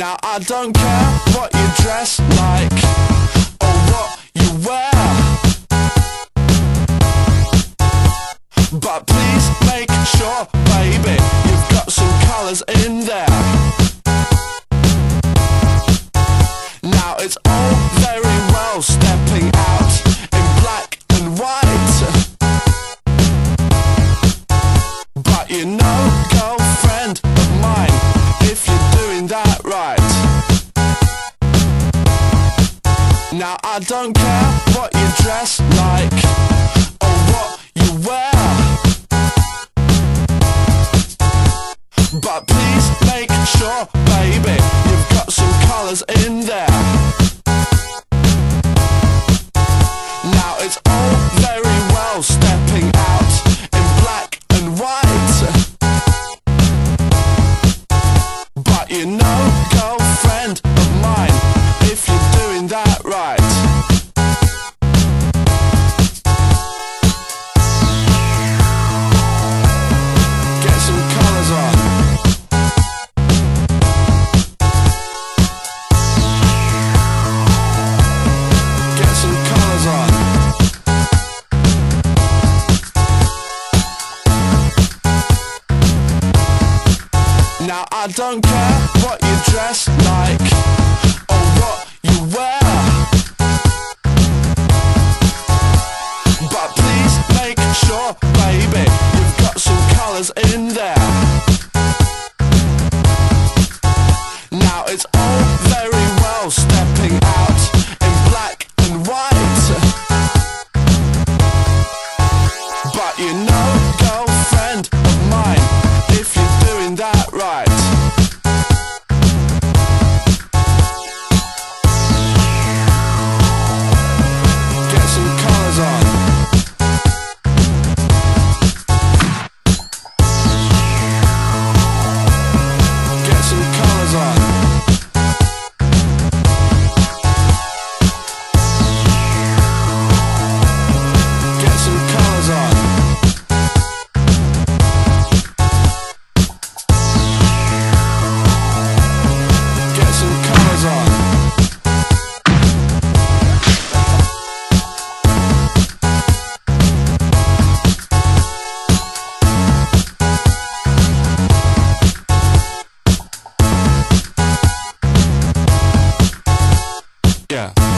Now I don't care what you dress like. now. I don't care what you dress like Or what you wear. But please make sure, baby You've got some colours in don't care what you dress like or what you wear. But please make sure, baby, you've got some colours in there. Now it's all very well stepping out in black and white. But you know Yeah.